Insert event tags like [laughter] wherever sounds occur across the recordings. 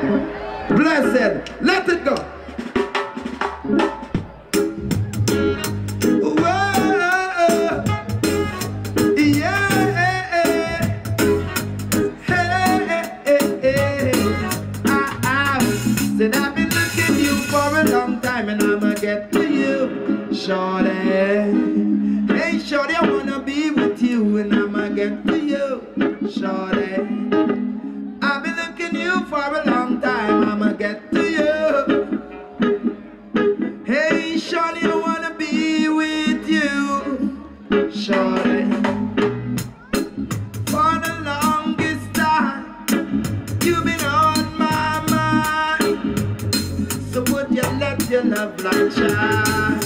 Blessed. Let it go. I, I ah, ah. said I've been looking you for a long time and I'ma get to you, shorty. Hey, shorty, I wanna be with you and I'ma get to you, shorty. Would you let your love shine?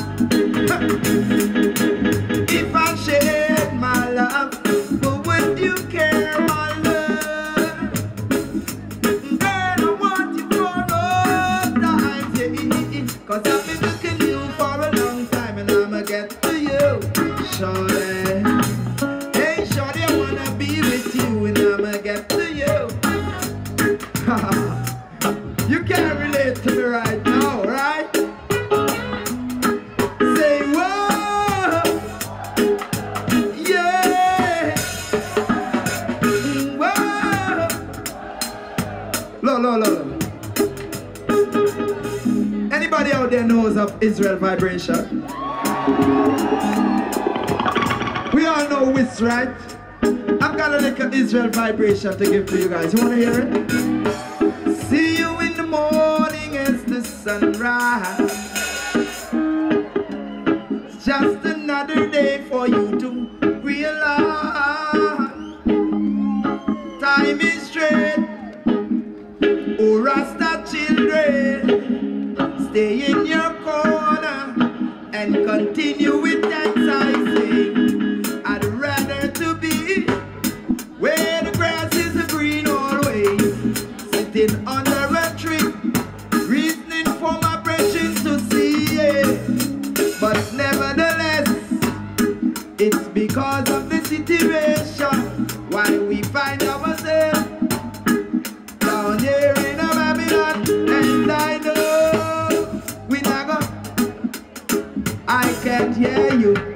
If I shared my love, but would you care my love? Girl, I want you for all times, yeah. Cause I've been looking you for a long time and I'ma get to you, shorty. Hey, shorty, I wanna be with you and I'ma get to you. you [laughs] Look, look. Anybody out there knows of Israel Vibration? We all know which, right? I've got a little Israel vibration to give to you guys. You wanna hear it? See you in the morning as the sunrise. It's just another day for you sitting under a tree, reasoning for my brethren to see it. But nevertheless, it's because of the situation why we find ourselves down here in a Babylon. And I know we not. I can't hear you.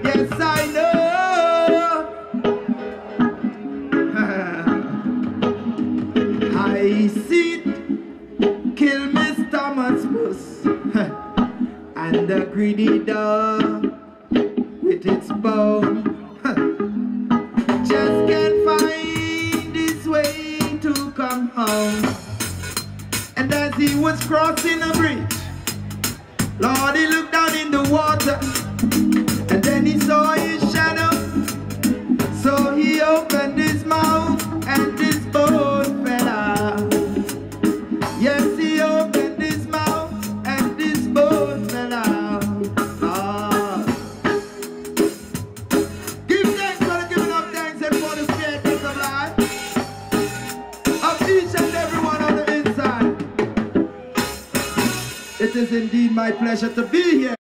And the greedy dog with its bone just can't find his way to come home. And as he was crossing a bridge, Lord, he looked down in the water and then he saw his shadow. So he opened his mouth and his bone fell out. Yes, It is indeed my pleasure to be here.